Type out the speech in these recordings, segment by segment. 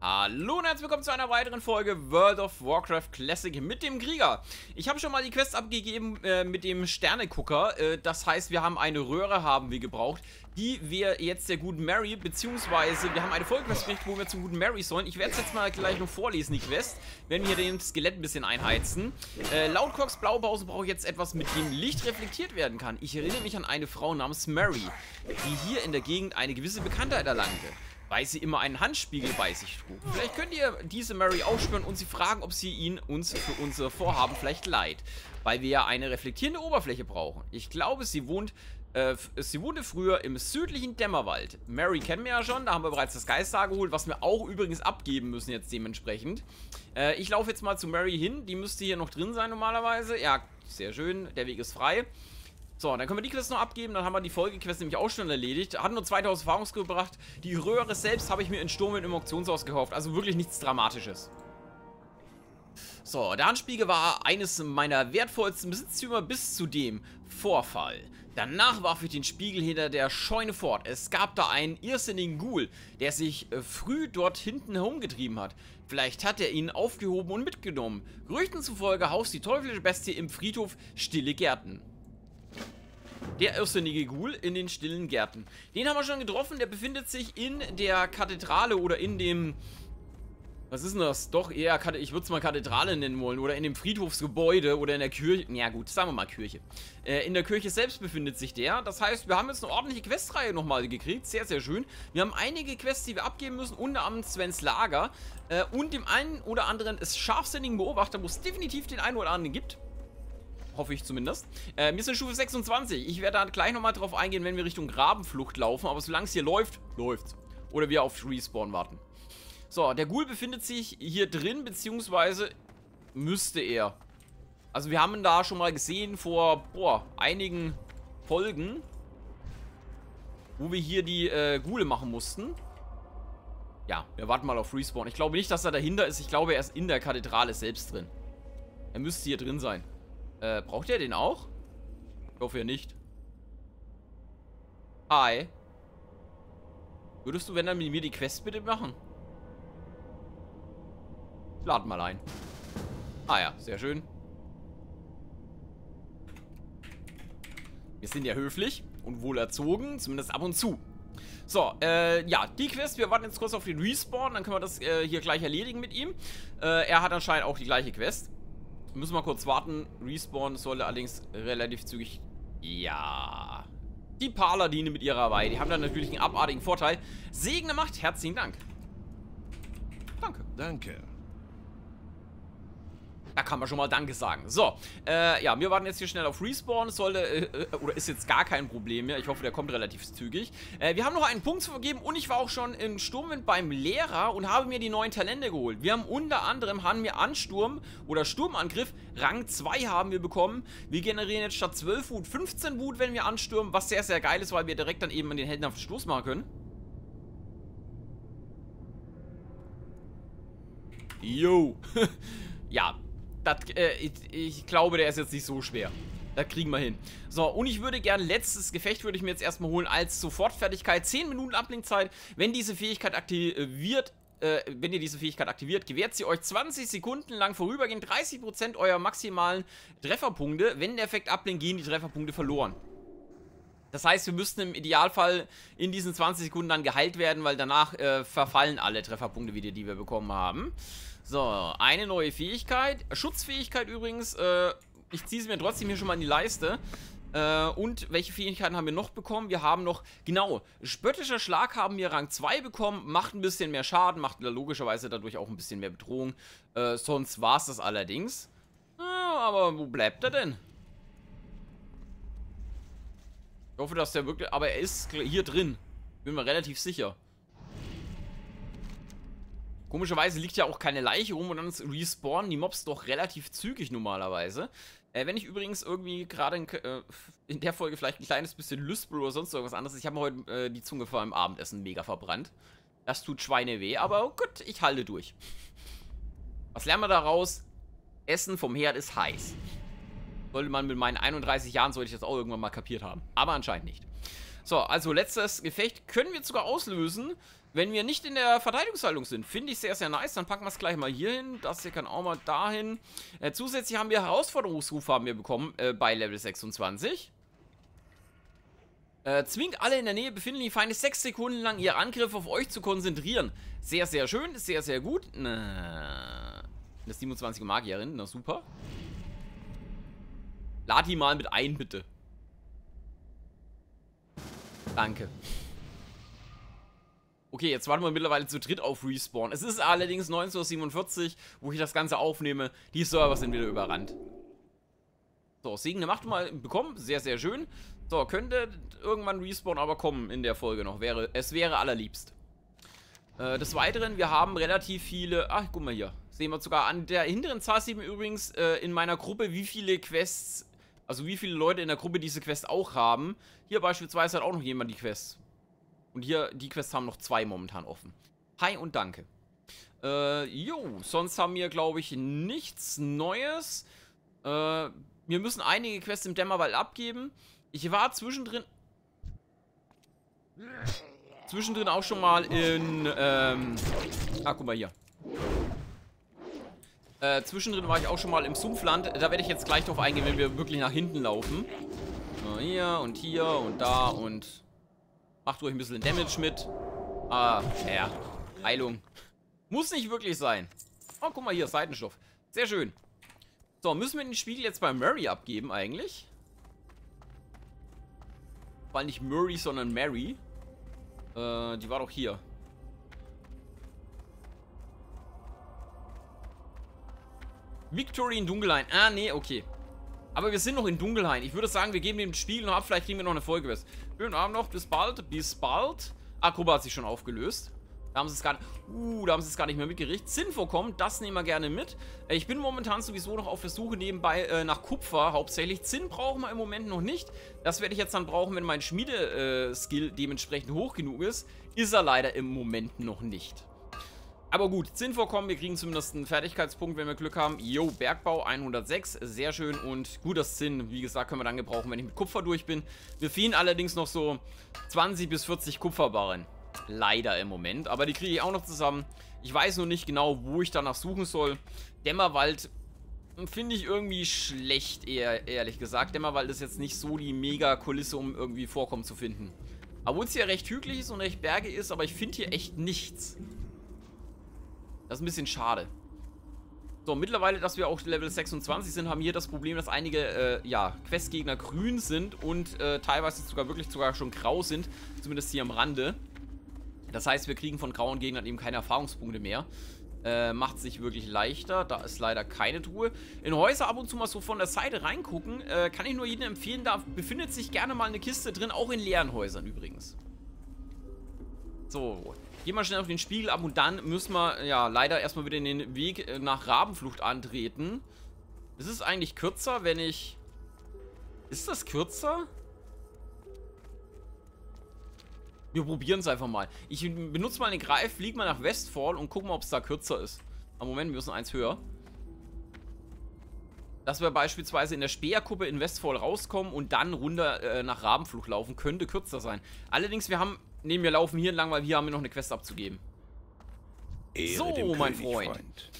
Hallo und herzlich willkommen zu einer weiteren Folge World of Warcraft Classic mit dem Krieger. Ich habe schon mal die Quest abgegeben äh, mit dem Sternegucker. Äh, das heißt, wir haben eine Röhre haben wir gebraucht, die wir jetzt der guten Mary, beziehungsweise wir haben eine Folgequest gekriegt, wo wir zum guten Mary sollen. Ich werde es jetzt mal gleich noch vorlesen, die Quest, wenn wir den Skelett ein bisschen einheizen. Äh, laut Cox Blaupause brauche ich jetzt etwas, mit dem Licht reflektiert werden kann. Ich erinnere mich an eine Frau namens Mary, die hier in der Gegend eine gewisse Bekanntheit erlangte weil sie immer einen Handspiegel bei sich trug. Vielleicht könnt ihr diese Mary aufspüren und sie fragen, ob sie ihn uns für unser Vorhaben vielleicht leiht, weil wir ja eine reflektierende Oberfläche brauchen. Ich glaube, sie wohnt äh, sie wohnte früher im südlichen Dämmerwald. Mary kennen wir ja schon, da haben wir bereits das Geistar geholt, was wir auch übrigens abgeben müssen jetzt dementsprechend. Äh, ich laufe jetzt mal zu Mary hin, die müsste hier noch drin sein normalerweise. Ja, sehr schön, der Weg ist frei. So, dann können wir die Quest noch abgeben, dann haben wir die Folgequest nämlich auch schon erledigt. Hat nur 2000 Erfahrungs gebracht. Die Röhre selbst habe ich mir in Sturm im Auktionshaus gekauft, also wirklich nichts Dramatisches. So, der Handspiegel war eines meiner wertvollsten Besitztümer bis zu dem Vorfall. Danach warf ich den Spiegel hinter der Scheune fort. Es gab da einen irrsinnigen Ghoul, der sich äh, früh dort hinten herumgetrieben hat. Vielleicht hat er ihn aufgehoben und mitgenommen. Gerüchten zufolge haust die teuflische Bestie im Friedhof Stille Gärten. Der irrsinnige Ghoul in den stillen Gärten. Den haben wir schon getroffen. Der befindet sich in der Kathedrale oder in dem... Was ist denn das? Doch eher, ich würde es mal Kathedrale nennen wollen. Oder in dem Friedhofsgebäude oder in der Kirche. Ja gut, sagen wir mal Kirche. Äh, in der Kirche selbst befindet sich der. Das heißt, wir haben jetzt eine ordentliche Questreihe nochmal gekriegt. Sehr, sehr schön. Wir haben einige Quests, die wir abgeben müssen. Unter anderem Svens Lager. Äh, und dem einen oder anderen scharfsinnigen Beobachter, wo es definitiv den einen oder anderen gibt. Hoffe ich zumindest. Äh, wir sind Stufe 26. Ich werde da gleich nochmal drauf eingehen, wenn wir Richtung Grabenflucht laufen. Aber solange es hier läuft, läuft's. Oder wir auf Respawn warten. So, der Ghoul befindet sich hier drin, beziehungsweise müsste er. Also wir haben ihn da schon mal gesehen vor, boah, einigen Folgen. Wo wir hier die äh, Ghule machen mussten. Ja, wir warten mal auf Respawn. Ich glaube nicht, dass er dahinter ist. Ich glaube, er ist in der Kathedrale selbst drin. Er müsste hier drin sein. Äh, braucht ihr den auch? Ich hoffe ja nicht. Hi. Würdest du, wenn dann mit mir die Quest bitte machen? Laden mal ein. Ah ja, sehr schön. Wir sind ja höflich und wohlerzogen, zumindest ab und zu. So, äh, ja, die Quest, wir warten jetzt kurz auf den Respawn, dann können wir das äh, hier gleich erledigen mit ihm. Äh, er hat anscheinend auch die gleiche Quest. Müssen wir kurz warten. Respawn sollte allerdings relativ zügig... Ja... Die Paladine mit ihrer Weihe, die haben dann natürlich einen abartigen Vorteil. Segen der Macht, herzlichen Dank. Danke. Danke. Da kann man schon mal Danke sagen. So, äh, ja, wir warten jetzt hier schnell auf Respawn. Sollte, äh, äh, oder ist jetzt gar kein Problem mehr. Ich hoffe, der kommt relativ zügig. Äh, wir haben noch einen Punkt zu vergeben und ich war auch schon in Sturmwind beim Lehrer und habe mir die neuen Talente geholt. Wir haben unter anderem, haben wir Ansturm oder Sturmangriff, Rang 2 haben wir bekommen. Wir generieren jetzt statt 12 Wut 15 Wut, wenn wir anstürmen, was sehr, sehr geil ist, weil wir direkt dann eben an den Helden auf den Stoß machen können. Yo. ja, das, äh, ich, ich glaube, der ist jetzt nicht so schwer. Das kriegen wir hin. So, und ich würde gerne, letztes Gefecht würde ich mir jetzt erstmal holen als Sofortfertigkeit. 10 Minuten Ablenkzeit. Wenn diese Fähigkeit aktiviert, äh, wenn ihr diese Fähigkeit aktiviert, gewährt sie euch 20 Sekunden lang vorübergehend 30% eurer maximalen Trefferpunkte. Wenn der Effekt ablenkt, gehen die Trefferpunkte verloren. Das heißt, wir müssten im Idealfall in diesen 20 Sekunden dann geheilt werden, weil danach äh, verfallen alle Trefferpunkte wieder, die wir bekommen haben. So, eine neue Fähigkeit. Schutzfähigkeit übrigens. Äh, ich ziehe sie mir trotzdem hier schon mal in die Leiste. Äh, und welche Fähigkeiten haben wir noch bekommen? Wir haben noch, genau, spöttischer Schlag haben wir Rang 2 bekommen. Macht ein bisschen mehr Schaden, macht logischerweise dadurch auch ein bisschen mehr Bedrohung. Äh, sonst war es das allerdings. aber wo bleibt er denn? Ich hoffe, dass der wirklich... Aber er ist hier drin. Bin mir relativ sicher. Komischerweise liegt ja auch keine Leiche rum und dann respawnen die Mobs doch relativ zügig normalerweise. Äh, wenn ich übrigens irgendwie gerade in, äh, in, der Folge vielleicht ein kleines bisschen Lüspel oder sonst irgendwas anderes, ich habe mir heute äh, die Zunge vor dem Abendessen mega verbrannt. Das tut Schweine weh, aber gut, ich halte durch. Was lernen wir daraus? Essen vom Herd ist heiß. Sollte man mit meinen 31 Jahren, sollte ich das auch irgendwann mal kapiert haben. Aber anscheinend nicht. So, also letztes Gefecht können wir sogar auslösen, wenn wir nicht in der Verteidigungshaltung sind. Finde ich sehr, sehr nice. Dann packen wir es gleich mal hier hin. Das hier kann auch mal dahin. Äh, zusätzlich haben wir Herausforderungsrufe haben wir bekommen äh, bei Level 26. Äh, zwingt alle in der Nähe befindlichen Feinde sechs Sekunden lang ihr Angriff auf euch zu konzentrieren. Sehr, sehr schön, sehr, sehr gut. Na, eine 27 Magierin, na super. Lad die mal mit ein, bitte. Danke. Okay, jetzt warten wir mittlerweile zu dritt auf Respawn. Es ist allerdings 19.47 Uhr, wo ich das Ganze aufnehme. Die Server sind wieder überrannt. So, Segen der Macht mal bekommen. Sehr, sehr schön. So, könnte irgendwann Respawn aber kommen in der Folge noch. Wäre, es wäre allerliebst. Äh, des Weiteren, wir haben relativ viele... Ach, guck mal hier. Sehen wir sogar an der hinteren Zahl sieht man übrigens äh, in meiner Gruppe, wie viele Quests... Also wie viele Leute in der Gruppe diese Quest auch haben. Hier beispielsweise hat auch noch jemand die Quest. Und hier, die Quests haben noch zwei momentan offen. Hi und danke. Äh, jo, sonst haben wir, glaube ich, nichts Neues. Äh, wir müssen einige Quests im Dämmerwald abgeben. Ich war zwischendrin... Zwischendrin auch schon mal in, ähm... Ah, guck mal hier. Äh, zwischendrin war ich auch schon mal im Sumpfland. Da werde ich jetzt gleich drauf eingehen, wenn wir wirklich nach hinten laufen. So, hier und hier und da und... Macht ruhig ein bisschen Damage mit. Ah, ja. Heilung. Muss nicht wirklich sein. Oh, guck mal hier, Seitenstoff. Sehr schön. So, müssen wir den Spiegel jetzt bei Murray abgeben eigentlich? War nicht Murray, sondern Mary. Äh, die war doch hier. Victory in Dunkelhain. Ah, nee, okay. Aber wir sind noch in Dunkelhain. Ich würde sagen, wir geben dem Spiegel noch ab. Vielleicht kriegen wir noch eine Folge. Schönen Abend noch. Bis bald. Bis bald. Akrobat hat sich schon aufgelöst. Da haben sie es gar nicht, uh, da haben sie es gar nicht mehr mitgerichtet. Zinnvorkommen, das nehmen wir gerne mit. Ich bin momentan sowieso noch auf der Suche nebenbei äh, nach Kupfer hauptsächlich. Zinn brauchen wir im Moment noch nicht. Das werde ich jetzt dann brauchen, wenn mein Schmiede-Skill äh, dementsprechend hoch genug ist. Ist er leider im Moment noch nicht. Aber gut, Zinnvorkommen, wir kriegen zumindest einen Fertigkeitspunkt, wenn wir Glück haben. Jo, Bergbau 106, sehr schön und gut, das Zinn, wie gesagt, können wir dann gebrauchen, wenn ich mit Kupfer durch bin. Wir fehlen allerdings noch so 20 bis 40 Kupferbarren. Leider im Moment. Aber die kriege ich auch noch zusammen. Ich weiß nur nicht genau, wo ich danach suchen soll. Dämmerwald finde ich irgendwie schlecht, eher, ehrlich gesagt. Dämmerwald ist jetzt nicht so die Mega-Kulisse, um irgendwie Vorkommen zu finden. Obwohl es hier recht hügelig ist und recht bergig ist, aber ich finde hier echt nichts. Das ist ein bisschen schade. So, mittlerweile, dass wir auch Level 26 sind, haben wir hier das Problem, dass einige, äh, ja, Questgegner grün sind und äh, teilweise sogar wirklich sogar schon grau sind. Zumindest hier am Rande. Das heißt, wir kriegen von grauen Gegnern eben keine Erfahrungspunkte mehr. Äh, macht sich wirklich leichter. Da ist leider keine Truhe. In Häuser ab und zu mal so von der Seite reingucken. Äh, kann ich nur jedem empfehlen. Da befindet sich gerne mal eine Kiste drin. Auch in leeren Häusern übrigens. So. Gehen wir schnell auf den Spiegel ab und dann müssen wir, ja, leider erstmal wieder den Weg äh, nach Rabenflucht antreten. Ist es eigentlich kürzer, wenn ich... Ist das kürzer? Wir probieren es einfach mal. Ich benutze mal den Greif, fliege mal nach Westfall und gucke mal, ob es da kürzer ist. Aber Moment, wir müssen eins höher. Dass wir beispielsweise in der Speerkuppe in Westfall rauskommen und dann runter äh, nach Rabenflucht laufen, könnte kürzer sein. Allerdings, wir haben, nehmen wir laufen hier entlang, weil hier haben wir noch eine Quest abzugeben. Ehre so, mein Freund. Freund.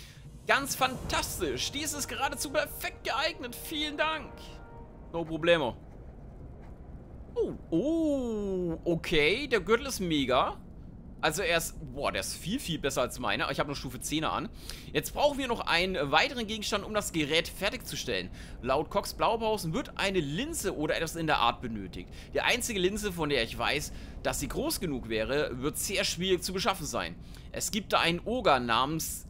Ganz fantastisch. Dies ist geradezu perfekt geeignet. Vielen Dank. No problemo. Oh, oh, okay. Der Gürtel ist mega. Also er ist, boah, der ist viel, viel besser als meiner. Ich habe nur Stufe 10er an. Jetzt brauchen wir noch einen weiteren Gegenstand, um das Gerät fertigzustellen. Laut Cox Blaupausen wird eine Linse oder etwas in der Art benötigt. Die einzige Linse, von der ich weiß, dass sie groß genug wäre, wird sehr schwierig zu beschaffen sein. Es gibt da einen Oger namens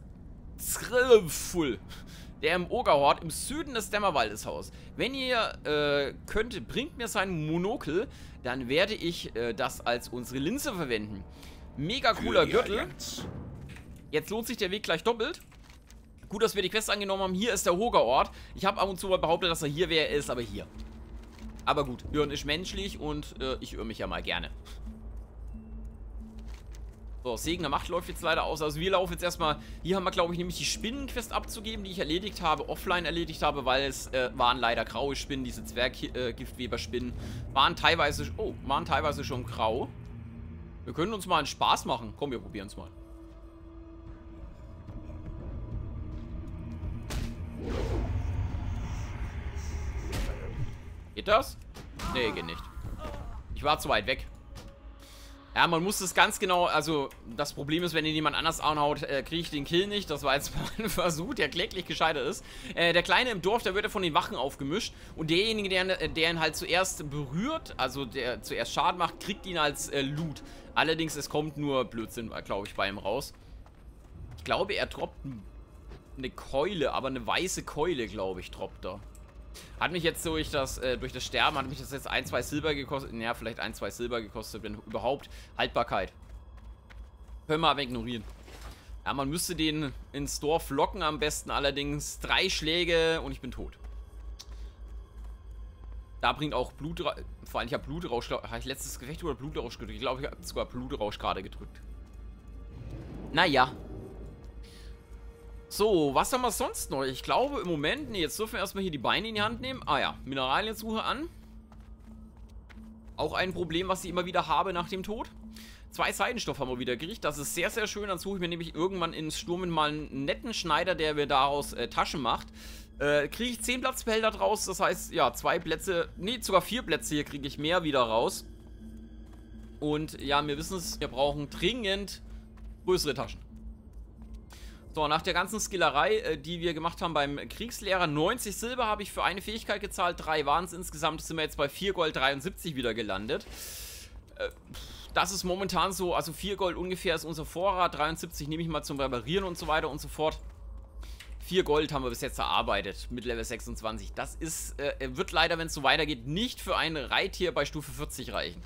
Zrillfull der im Ogerhort im Süden des Dämmerwaldes haust. Wenn ihr äh, könnt, bringt mir sein Monokel, dann werde ich äh, das als unsere Linse verwenden. Mega cooler Gürtel. Jetzt lohnt sich der Weg gleich doppelt. Gut, dass wir die Quest angenommen haben. Hier ist der Hogerort. Ich habe ab und zu mal behauptet, dass er hier wäre. Er ist aber hier. Aber gut, Irren ist menschlich und äh, ich irre mich ja mal gerne. So, Segen der Macht läuft jetzt leider aus. Also wir laufen jetzt erstmal... Hier haben wir, glaube ich, nämlich die Spinnenquest abzugeben, die ich erledigt habe, offline erledigt habe, weil es äh, waren leider graue Spinnen, diese Zwerggiftweberspinnen. Äh, waren teilweise... Oh, waren teilweise schon grau. Wir können uns mal einen Spaß machen. Komm, wir probieren es mal. Geht das? Nee, geht nicht. Ich war zu weit weg. Ja, man muss das ganz genau, also das Problem ist, wenn ihn jemand anders anhaut, äh, kriege ich den Kill nicht. Das war jetzt mal ein Versuch, der kläglich gescheitert ist. Äh, der Kleine im Dorf, der wird ja von den Wachen aufgemischt. Und derjenige, der, der ihn halt zuerst berührt, also der zuerst Schaden macht, kriegt ihn als äh, Loot. Allerdings, es kommt nur Blödsinn, glaube ich, bei ihm raus. Ich glaube, er droppt eine Keule, aber eine weiße Keule, glaube ich, droppt er. Hat mich jetzt durch das, äh, durch das Sterben, hat mich das jetzt ein, zwei Silber gekostet. Naja, vielleicht ein, zwei Silber gekostet, wenn überhaupt. Haltbarkeit. Können wir aber ignorieren. Ja, man müsste den ins Dorf locken am besten. Allerdings drei Schläge und ich bin tot. Da bringt auch Blut... Vor allem, ich habe Blutrausch... Habe ich letztes Gefecht oder Blutrausch gedrückt? Ich glaube, ich habe sogar Blutrausch gerade gedrückt. Naja. So, was haben wir sonst noch? Ich glaube im Moment, nee, jetzt dürfen wir erstmal hier die Beine in die Hand nehmen. Ah ja, Mineraliensuche an. Auch ein Problem, was ich immer wieder habe nach dem Tod. Zwei Seidenstoff haben wir wieder gekriegt. Das ist sehr, sehr schön. Dann suche ich mir nämlich irgendwann ins Sturmen mal einen netten Schneider, der mir daraus äh, Taschen macht. Äh, kriege ich 10 Platzbehälter draus. Das heißt, ja, zwei Plätze, nee, sogar vier Plätze hier kriege ich mehr wieder raus. Und ja, wir wissen es, wir brauchen dringend größere Taschen. So, nach der ganzen Skillerei, äh, die wir gemacht haben beim Kriegslehrer, 90 Silber habe ich für eine Fähigkeit gezahlt, drei waren es insgesamt, sind wir jetzt bei 4 Gold 73 wieder gelandet. Äh, das ist momentan so, also 4 Gold ungefähr ist unser Vorrat, 73 nehme ich mal zum Reparieren und so weiter und so fort. 4 Gold haben wir bis jetzt erarbeitet mit Level 26. Das ist, äh, wird leider, wenn es so weitergeht, nicht für ein Reittier bei Stufe 40 reichen.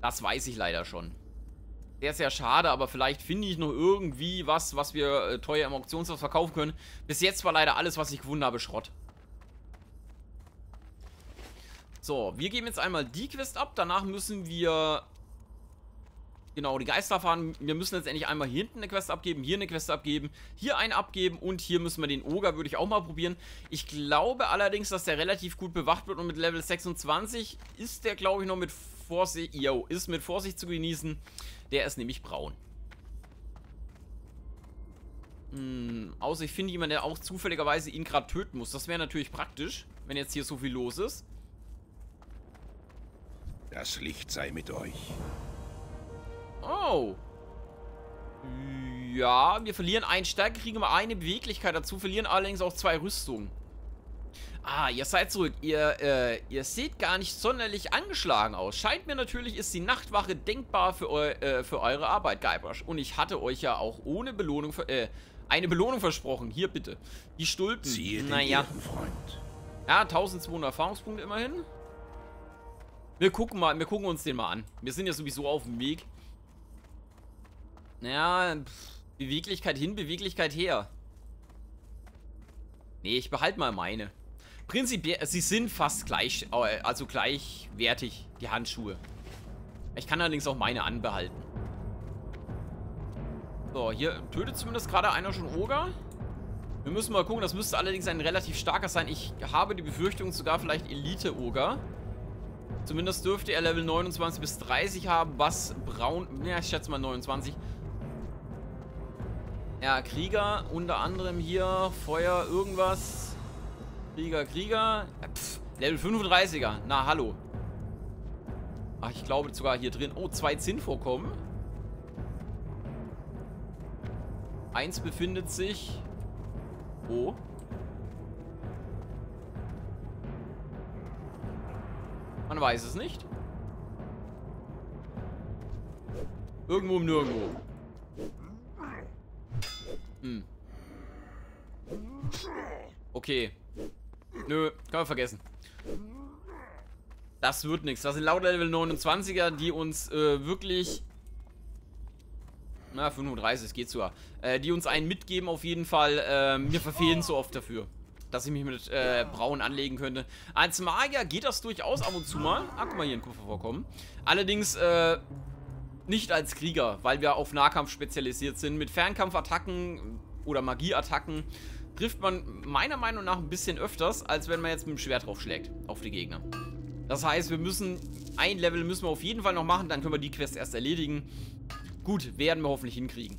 Das weiß ich leider schon. Sehr, sehr schade, aber vielleicht finde ich noch irgendwie was, was wir äh, teuer im Auktionshaus verkaufen können. Bis jetzt war leider alles, was ich gefunden habe, Schrott. So, wir geben jetzt einmal die Quest ab. Danach müssen wir... Genau, die Geister fahren. Wir müssen jetzt endlich einmal hier hinten eine Quest abgeben, hier eine Quest abgeben, hier eine abgeben und hier müssen wir den Oger, würde ich auch mal probieren. Ich glaube allerdings, dass der relativ gut bewacht wird und mit Level 26 ist der, glaube ich, noch mit Vorsicht, yo, ist mit Vorsicht zu genießen. Der ist nämlich braun. Hm, außer ich finde jemanden, der auch zufälligerweise ihn gerade töten muss. Das wäre natürlich praktisch, wenn jetzt hier so viel los ist. Das Licht sei mit euch. Oh. Ja, wir verlieren einen Stärke, kriegen wir eine Beweglichkeit dazu, verlieren allerdings auch zwei Rüstungen. Ah, ihr seid zurück. Ihr, äh, ihr seht gar nicht sonderlich angeschlagen aus. Scheint mir natürlich, ist die Nachtwache denkbar für, eu, äh, für eure Arbeit, Guybrush. Und ich hatte euch ja auch ohne Belohnung, äh, eine Belohnung versprochen. Hier bitte. Die Stulpen. Siehe naja. Freund. Ja, 1200 Erfahrungspunkte immerhin. Wir gucken mal, wir gucken uns den mal an. Wir sind ja sowieso auf dem Weg. Naja, Beweglichkeit hin, Beweglichkeit her. Nee, ich behalte mal meine. Prinzipiell, sie sind fast gleich, äh, also gleichwertig, die Handschuhe. Ich kann allerdings auch meine anbehalten. So, hier tötet zumindest gerade einer schon Oger. Wir müssen mal gucken, das müsste allerdings ein relativ starker sein. Ich habe die Befürchtung, sogar vielleicht Elite-Oger. Zumindest dürfte er Level 29 bis 30 haben, was braun... Ja, ich schätze mal 29. Ja, Krieger, unter anderem hier, Feuer, irgendwas. Krieger, Krieger. Pff, Level 35er. Na, hallo. Ach, ich glaube sogar hier drin. Oh, zwei Zinnvorkommen. Eins befindet sich... Wo? Man weiß es nicht. Irgendwo im Nirgendwo. Hm. Okay. Nö, kann man vergessen. Das wird nichts. Das sind lauter Level 29er, die uns äh, wirklich... Na, 35, geht sogar. Äh, die uns einen mitgeben auf jeden Fall. Äh, mir verfehlen so oft dafür. Dass ich mich mit äh, Braun anlegen könnte. Als Magier geht das durchaus ab und zu mal. Ah, guck mal, hier ein Kupfer vorkommen. Allerdings, äh, nicht als Krieger, weil wir auf Nahkampf spezialisiert sind. Mit Fernkampfattacken oder Magieattacken trifft man meiner Meinung nach ein bisschen öfters, als wenn man jetzt mit dem Schwert draufschlägt auf die Gegner. Das heißt, wir müssen, ein Level müssen wir auf jeden Fall noch machen, dann können wir die Quest erst erledigen. Gut, werden wir hoffentlich hinkriegen.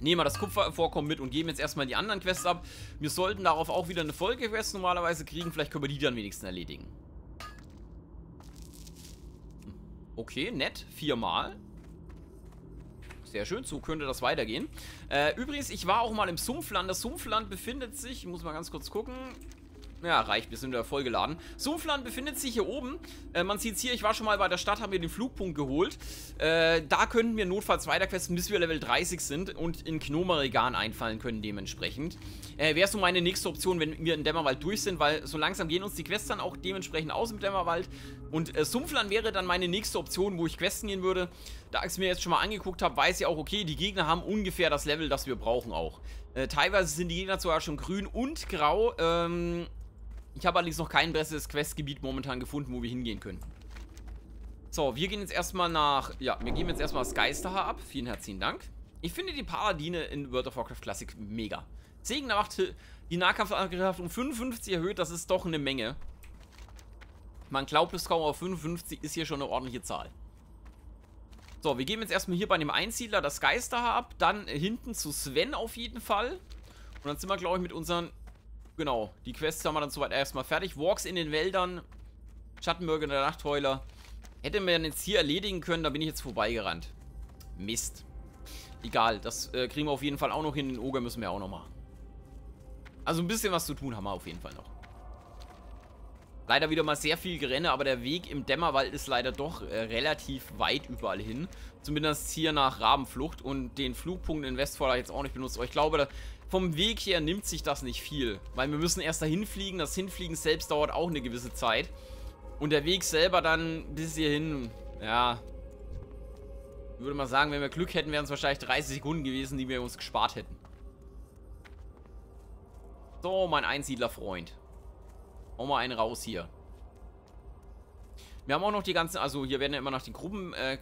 Nehmen wir das Kupfervorkommen mit und geben jetzt erstmal die anderen Quests ab. Wir sollten darauf auch wieder eine Folgequest normalerweise kriegen. Vielleicht können wir die dann wenigstens erledigen. Okay, nett. Viermal. Sehr schön, so könnte das weitergehen. Äh, übrigens, ich war auch mal im Sumpfland. Das Sumpfland befindet sich, ich muss mal ganz kurz gucken, ja, reicht, wir sind wieder vollgeladen. Sumpfland befindet sich hier oben. Äh, man sieht es hier, ich war schon mal bei der Stadt, haben wir den Flugpunkt geholt. Äh, da könnten wir notfalls weiterquesten, bis wir Level 30 sind und in Knomaregan einfallen können dementsprechend. Äh, Wäre so meine nächste Option, wenn wir in Dämmerwald durch sind, weil so langsam gehen uns die Quests dann auch dementsprechend aus im Dämmerwald. Und äh, Sumpfland wäre dann meine nächste Option, wo ich questen gehen würde. Da ich es mir jetzt schon mal angeguckt habe, weiß ich auch, okay, die Gegner haben ungefähr das Level, das wir brauchen auch. Äh, teilweise sind die Gegner sogar schon grün und grau. Ähm, ich habe allerdings noch kein besseres Questgebiet momentan gefunden, wo wir hingehen können. So, wir gehen jetzt erstmal nach... Ja, wir geben jetzt erstmal das Geisterhaar ab. Vielen herzlichen Dank. Ich finde die Paladine in World of Warcraft Classic mega. Segen macht die Nahkampfangriff um 55 erhöht. Das ist doch eine Menge. Man glaubt es kaum, aber 55 ist hier schon eine ordentliche Zahl. So, wir geben jetzt erstmal hier bei dem Einsiedler das Geisterhaar ab. Dann hinten zu Sven auf jeden Fall. Und dann sind wir, glaube ich, mit unseren Genau, die Quests haben wir dann soweit erstmal fertig. Walks in den Wäldern, Schattenbürger der Nachtheuler. Hätte man jetzt hier erledigen können, da bin ich jetzt vorbeigerannt. Mist. Egal, das äh, kriegen wir auf jeden Fall auch noch hin. Den Oger müssen wir auch noch machen. Also ein bisschen was zu tun haben wir auf jeden Fall noch. Leider wieder mal sehr viel Gerenne, aber der Weg im Dämmerwald ist leider doch äh, relativ weit überall hin. Zumindest hier nach Rabenflucht und den Flugpunkt in Westfall jetzt auch nicht benutzt. Aber ich glaube, vom Weg her nimmt sich das nicht viel. Weil wir müssen erst dahin fliegen. Das Hinfliegen selbst dauert auch eine gewisse Zeit. Und der Weg selber dann bis hierhin, ja. Ich würde mal sagen, wenn wir Glück hätten, wären es wahrscheinlich 30 Sekunden gewesen, die wir uns gespart hätten. So, mein Einsiedlerfreund. Hau mal einen raus hier. Wir haben auch noch die ganzen, also hier werden ja immer noch die Gruppen, äh,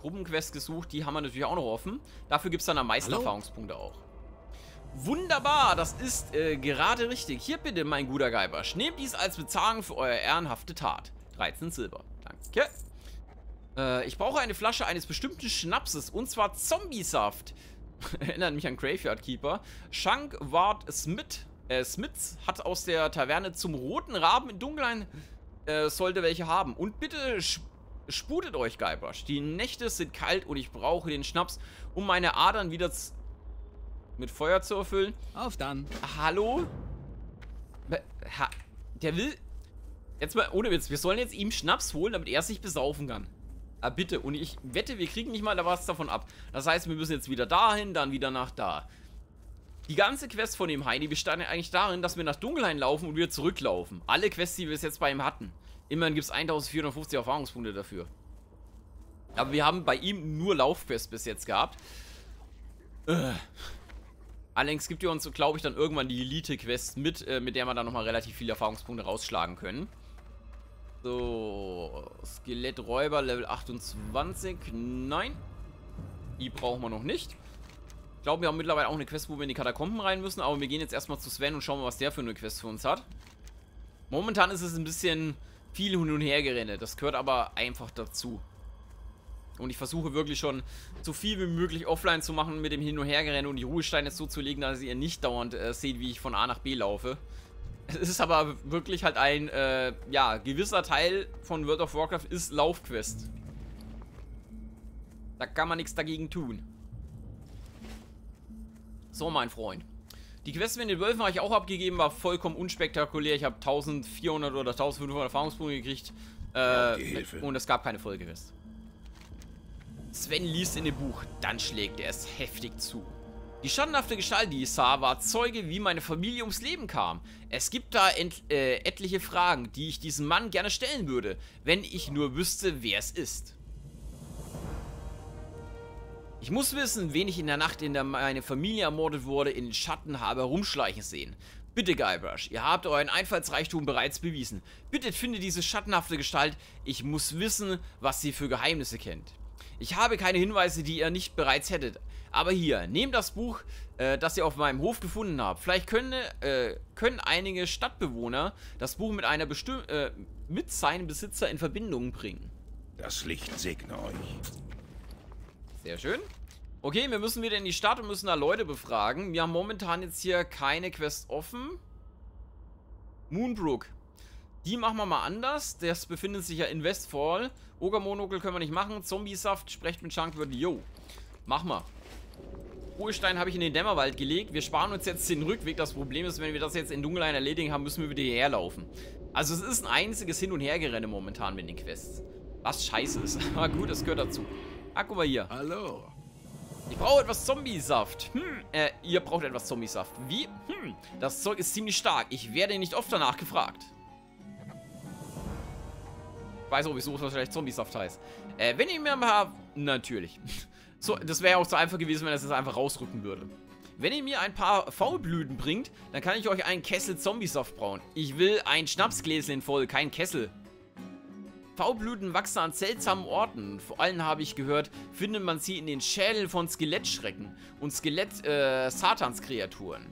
Gruppenquests gesucht. Die haben wir natürlich auch noch offen. Dafür gibt es dann am meisten Hallo? Erfahrungspunkte auch. Wunderbar, das ist äh, gerade richtig. Hier bitte, mein guter Geibersch. Nehmt dies als Bezahlung für eure ehrenhafte Tat. 13 Silber. Danke. Äh, ich brauche eine Flasche eines bestimmten Schnapses, und zwar Zombiesaft. Erinnert mich an Graveyard Keeper. Shank Ward Smith, äh, Smiths hat aus der Taverne zum roten Raben in Dunkeln äh, sollte welche haben. Und bitte sputet euch, Guybrush. Die Nächte sind kalt und ich brauche den Schnaps, um meine Adern wieder mit Feuer zu erfüllen. Auf dann. Hallo? Ha der will... Jetzt mal, ohne Witz, wir sollen jetzt ihm Schnaps holen, damit er sich besaufen kann. Ah, bitte. Und ich wette, wir kriegen nicht mal da was davon ab. Das heißt, wir müssen jetzt wieder dahin, dann wieder nach da. Die ganze Quest von dem Heidi bestand ja eigentlich darin, dass wir nach Dunkelhain laufen und wieder zurücklaufen. Alle Quests, die wir bis jetzt bei ihm hatten. Immerhin gibt es 1450 Erfahrungspunkte dafür. Aber wir haben bei ihm nur Laufquests bis jetzt gehabt. Äh. Allerdings gibt ihr uns, glaube ich, dann irgendwann die Elite-Quest mit, äh, mit der wir dann nochmal relativ viele Erfahrungspunkte rausschlagen können. So, Skeletträuber Level 28. Nein. Die brauchen wir noch nicht glaube, wir haben mittlerweile auch eine Quest, wo wir in die Katakomben rein müssen. Aber wir gehen jetzt erstmal zu Sven und schauen mal, was der für eine Quest für uns hat. Momentan ist es ein bisschen viel hin und her gerennt. Das gehört aber einfach dazu. Und ich versuche wirklich schon so viel wie möglich offline zu machen mit dem Hin- und Hergerennen und die Ruhesteine so zu legen, dass ihr nicht dauernd äh, seht, wie ich von A nach B laufe. Es ist aber wirklich halt ein, äh, ja, gewisser Teil von World of Warcraft ist Laufquest. Da kann man nichts dagegen tun. So, mein Freund. Die Quest mit den Wölfen habe ich auch abgegeben, war vollkommen unspektakulär. Ich habe 1400 oder 1500 Erfahrungspunkte gekriegt. Äh, und es gab keine Folgequest. Sven liest in dem Buch, dann schlägt er es heftig zu. Die schattenhafte Gestalt, die ich sah, war Zeuge, wie meine Familie ums Leben kam. Es gibt da äh, etliche Fragen, die ich diesem Mann gerne stellen würde, wenn ich nur wüsste, wer es ist. Ich muss wissen, wen ich in der Nacht, in der meine Familie ermordet wurde, in den Schatten habe herumschleichen sehen. Bitte, Guybrush, ihr habt euren Einfallsreichtum bereits bewiesen. Bitte finde diese schattenhafte Gestalt. Ich muss wissen, was sie für Geheimnisse kennt. Ich habe keine Hinweise, die ihr nicht bereits hättet. Aber hier, nehmt das Buch, äh, das ihr auf meinem Hof gefunden habt. Vielleicht können, äh, können einige Stadtbewohner das Buch mit einer äh, mit seinem Besitzer in Verbindung bringen. Das Licht segne euch. Sehr schön. Okay, wir müssen wieder in die Stadt und müssen da Leute befragen. Wir haben momentan jetzt hier keine Quest offen. Moonbrook. Die machen wir mal anders. Das befindet sich ja in Westfall. Ogermonokel können wir nicht machen. Zombiesaft, sprecht mit Chunkwürde. Yo. Mach mal. Ruhestein habe ich in den Dämmerwald gelegt. Wir sparen uns jetzt den Rückweg. Das Problem ist, wenn wir das jetzt in Dunkelheim erledigen haben, müssen wir wieder hierher laufen. Also es ist ein einziges Hin- und Hergerenne momentan mit den Quests. Was scheiße ist. Aber gut, das gehört dazu. Ah, guck mal hier. Hallo. Ich brauche etwas Zombiesaft. Hm, äh, ihr braucht etwas Zombiesaft. Wie? Hm, das Zeug ist ziemlich stark. Ich werde nicht oft danach gefragt. Ich weiß auch, wieso es wahrscheinlich Zombiesaft heißt. Äh, wenn ihr mir mal... Natürlich. So, das wäre ja auch so einfach gewesen, wenn das jetzt einfach rausrücken würde. Wenn ihr mir ein paar Faulblüten bringt, dann kann ich euch einen Kessel Zombiesaft brauen. Ich will ein Schnapsgläschen voll, kein Kessel. Faulblüten wachsen an seltsamen Orten. Vor allem habe ich gehört, findet man sie in den Schädeln von Skelettschrecken und Skelett-Satanskreaturen.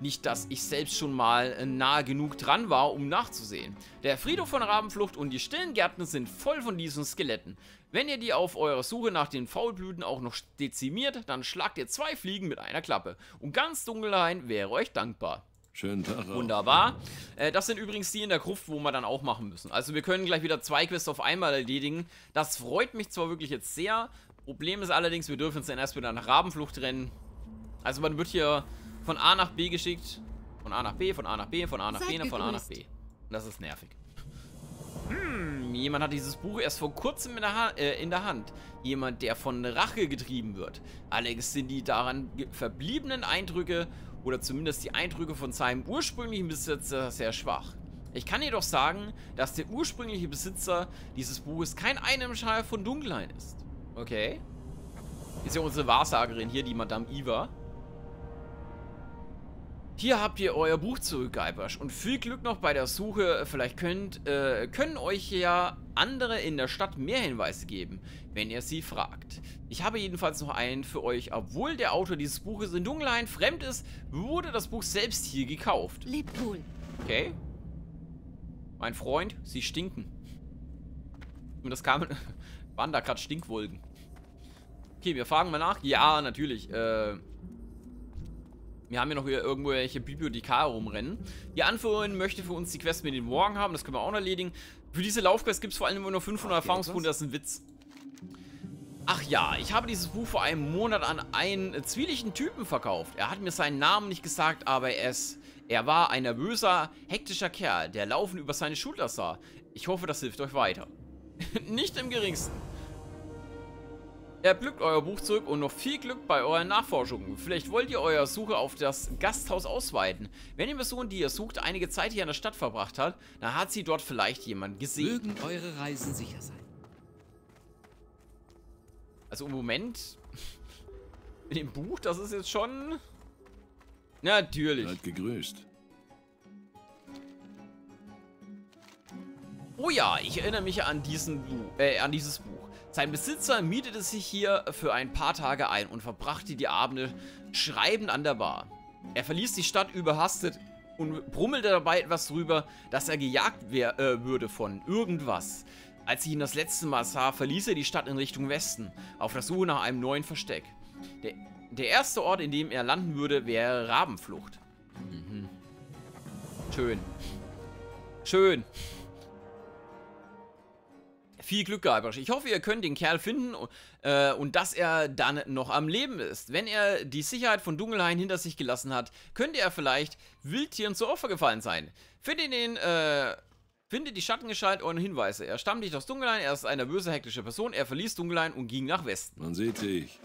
Nicht, dass ich selbst schon mal äh, nahe genug dran war, um nachzusehen. Der Friedhof von Rabenflucht und die stillen Gärten sind voll von diesen Skeletten. Wenn ihr die auf eurer Suche nach den Faulblüten auch noch dezimiert, dann schlagt ihr zwei Fliegen mit einer Klappe. Und ganz Dunkelhain wäre euch dankbar. Schönen Tag auch. Wunderbar. Äh, das sind übrigens die in der Gruft, wo wir dann auch machen müssen. Also wir können gleich wieder zwei Quests auf einmal erledigen. Das freut mich zwar wirklich jetzt sehr. Problem ist allerdings, wir dürfen uns dann erst wieder nach Rabenflucht rennen. Also man wird hier von A nach B geschickt. Von A nach B, von A nach B, von A nach B, Seid von A nach B. Und das ist nervig. Hm, jemand hat dieses Buch erst vor kurzem in der, ha äh, in der Hand. Jemand, der von Rache getrieben wird. Allerdings sind die daran verbliebenen Eindrücke oder zumindest die Eindrücke von seinem ursprünglichen Besitzer sehr schwach. Ich kann jedoch sagen, dass der ursprüngliche Besitzer dieses Buches kein Einheimscher von Dunkelhain ist. Okay. Ist ja unsere Wahrsagerin hier, die Madame Iva. Hier habt ihr euer Buch zurück, Guybrush. Und viel Glück noch bei der Suche. Vielleicht könnt, äh, können euch ja andere in der Stadt mehr Hinweise geben, wenn ihr sie fragt. Ich habe jedenfalls noch einen für euch. Obwohl der Autor dieses Buches in Dunkelhain fremd ist, wurde das Buch selbst hier gekauft. Lebt wohl. Okay. Mein Freund, sie stinken. Und das kam... Waren da gerade Stinkwolken? Okay, wir fragen mal nach. Ja, natürlich. Äh, wir haben ja noch hier irgendwo welche Bibliothekar rumrennen. Die Anführerin möchte für uns die Quest mit den Morgen haben. Das können wir auch noch erledigen. Für diese Laufquest gibt es vor allem immer nur 500 Erfahrungspunkte. Das ist ein Witz. Ach ja, ich habe dieses Buch vor einem Monat an einen äh, zwielichten Typen verkauft. Er hat mir seinen Namen nicht gesagt, aber es, er war ein nervöser, hektischer Kerl, der laufend über seine Schulter sah. Ich hoffe, das hilft euch weiter. nicht im geringsten. Erblückt euer Buch zurück und noch viel Glück bei euren Nachforschungen. Vielleicht wollt ihr eure Suche auf das Gasthaus ausweiten. Wenn die Person, die ihr sucht, einige Zeit hier in der Stadt verbracht hat, dann hat sie dort vielleicht jemand gesehen. Mögen eure Reisen sicher sein. Also im Moment mit dem Buch, das ist jetzt schon natürlich. Seid gegrüßt. Oh ja, ich erinnere mich an diesen Buch, äh, an dieses Buch. Sein Besitzer mietete sich hier für ein paar Tage ein und verbrachte die Abende schreibend an der Bar. Er verließ die Stadt überhastet und brummelte dabei etwas drüber, dass er gejagt wär, äh, würde von irgendwas. Als ich ihn das letzte Mal sah, verließ er die Stadt in Richtung Westen, auf der Suche nach einem neuen Versteck. Der, der erste Ort, in dem er landen würde, wäre Rabenflucht. Mhm. Schön. Schön. Viel Glück, Guybrush. Ich hoffe, ihr könnt den Kerl finden äh, und dass er dann noch am Leben ist. Wenn er die Sicherheit von Dunkelhain hinter sich gelassen hat, könnte er vielleicht Wildtieren zu Opfer gefallen sein. Findet den, äh, findet die Schattengestalt euren Hinweise. Er stammt nicht aus Dunkelhain, er ist eine böse, hektische Person. Er verließ Dunkelhain und ging nach Westen. Man sieht sich.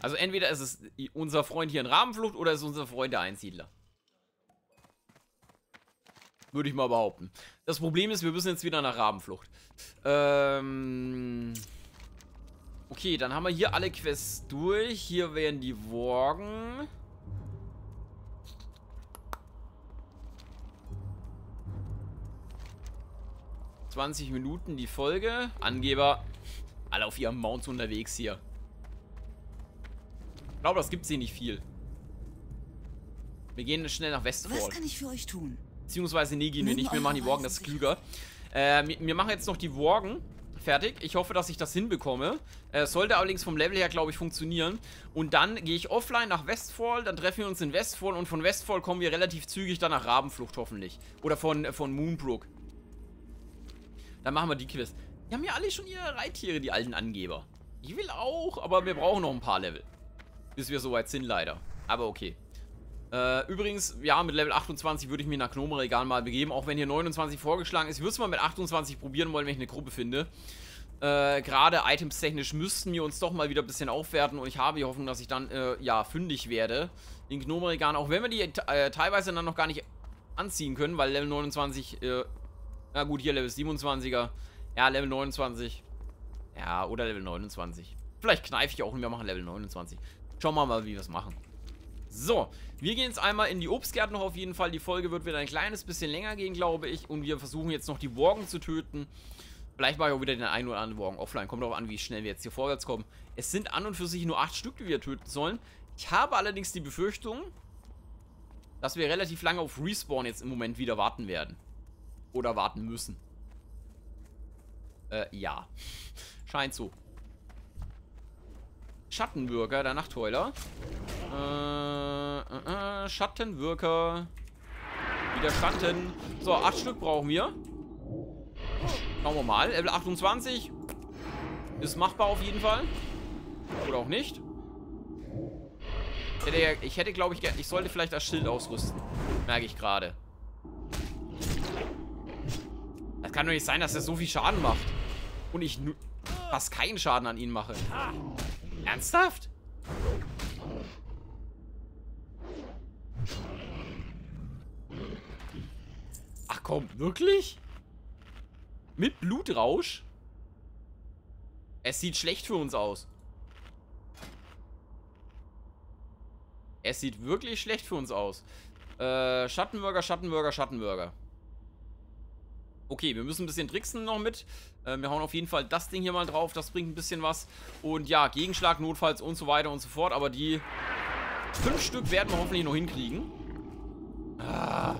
Also entweder ist es unser Freund hier in Rabenflucht oder ist es unser Freund der Einsiedler. Würde ich mal behaupten. Das Problem ist, wir müssen jetzt wieder nach Rabenflucht. Ähm... Okay, dann haben wir hier alle Quests durch. Hier wären die Worgen. ...20 Minuten die Folge. Angeber. Alle auf ihrem Mounts unterwegs hier. Ich glaube, das gibt es hier nicht viel. Wir gehen schnell nach Westfall. Was kann ich für euch tun? Beziehungsweise, nee, gehen wir nicht. Wir machen die Worgen, das ist klüger. Äh, wir, wir machen jetzt noch die Worgen. Fertig. Ich hoffe, dass ich das hinbekomme. Äh, sollte allerdings vom Level her, glaube ich, funktionieren. Und dann gehe ich offline nach Westfall. Dann treffen wir uns in Westfall. Und von Westfall kommen wir relativ zügig dann nach Rabenflucht, hoffentlich. Oder von, äh, von Moonbrook. Dann machen wir die Quest. Die haben ja alle schon ihre Reittiere, die alten Angeber. Ich will auch, aber wir brauchen noch ein paar Level. Bis wir soweit sind, leider. Aber okay. Äh, übrigens, ja, mit Level 28 würde ich mich nach Gnomenregal mal begeben, auch wenn hier 29 vorgeschlagen ist. Ich würde es mal mit 28 probieren wollen, wenn ich eine Gruppe finde. Äh, gerade itemstechnisch müssten wir uns doch mal wieder ein bisschen aufwerten und ich habe die Hoffnung, dass ich dann, äh, ja, fündig werde in Gnomenregalen, auch wenn wir die äh, teilweise dann noch gar nicht anziehen können, weil Level 29, äh, na gut, hier Level 27er, ja, Level 29, ja, oder Level 29. Vielleicht kneife ich auch und wir machen Level 29. Schauen wir mal, wie wir es machen. So, wir gehen jetzt einmal in die Obstgärten noch auf jeden Fall. Die Folge wird wieder ein kleines bisschen länger gehen, glaube ich. Und wir versuchen jetzt noch die Worgen zu töten. Vielleicht mache ich auch wieder den einen oder anderen Worgen offline. Kommt darauf an, wie schnell wir jetzt hier vorwärts kommen. Es sind an und für sich nur acht Stück, die wir töten sollen. Ich habe allerdings die Befürchtung, dass wir relativ lange auf Respawn jetzt im Moment wieder warten werden. Oder warten müssen. Äh, ja. Scheint so. Schattenbürger, der Nachtheuler. Äh, äh, äh, Schattenwirker. Widerstanden. So, acht Stück brauchen wir. Schauen wir mal. Level 28. Ist machbar auf jeden Fall. Oder auch nicht. Ich hätte, ich hätte glaube ich, ich sollte vielleicht das Schild ausrüsten. Merke ich gerade. Das kann doch nicht sein, dass er so viel Schaden macht. Und ich fast keinen Schaden an ihn mache. Ernsthaft? Ach komm, wirklich? Mit Blutrausch? Es sieht schlecht für uns aus. Es sieht wirklich schlecht für uns aus. Äh, Schattenbürger, Schattenbürger, Schattenbürger. Okay, wir müssen ein bisschen tricksen noch mit. Äh, wir hauen auf jeden Fall das Ding hier mal drauf. Das bringt ein bisschen was. Und ja, Gegenschlag notfalls und so weiter und so fort. Aber die fünf Stück werden wir hoffentlich noch hinkriegen. Ah.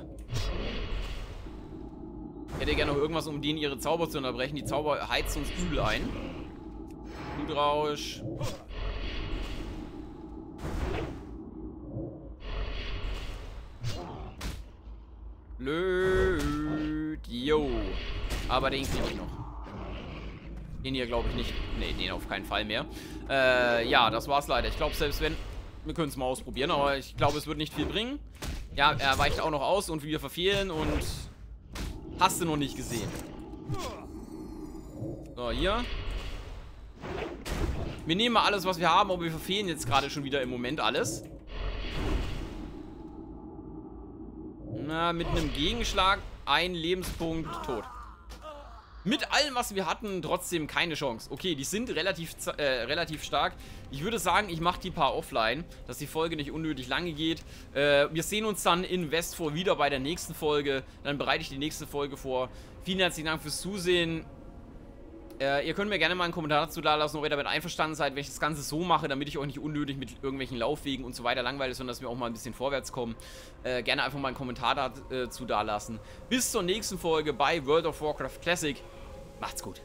Ich hätte gerne noch irgendwas, um denen ihre Zauber zu unterbrechen. Die Zauber heizen uns übel ein. Blutrausch. Blöd. Jo. Aber den kriege ich noch. Den hier glaube ich nicht. Ne, den auf keinen Fall mehr. Äh, ja, das war's leider. Ich glaube, selbst wenn... Wir können es mal ausprobieren, aber ich glaube, es wird nicht viel bringen. Ja, er weicht auch noch aus und wir verfehlen und... Hast du noch nicht gesehen. So, hier. Wir nehmen mal alles, was wir haben, aber wir verfehlen jetzt gerade schon wieder im Moment alles. Na, mit einem Gegenschlag ein Lebenspunkt tot. Mit allem, was wir hatten, trotzdem keine Chance. Okay, die sind relativ, äh, relativ stark. Ich würde sagen, ich mache die paar offline, dass die Folge nicht unnötig lange geht. Äh, wir sehen uns dann in Westfall wieder bei der nächsten Folge. Dann bereite ich die nächste Folge vor. Vielen herzlichen Dank fürs Zusehen. Äh, ihr könnt mir gerne mal einen Kommentar dazu da lassen, ob ihr damit einverstanden seid, wenn ich das Ganze so mache, damit ich euch nicht unnötig mit irgendwelchen Laufwegen und so weiter langweile, sondern dass wir auch mal ein bisschen vorwärts kommen. Äh, gerne einfach mal einen Kommentar dazu äh, da lassen. Bis zur nächsten Folge bei World of Warcraft Classic. Macht's gut.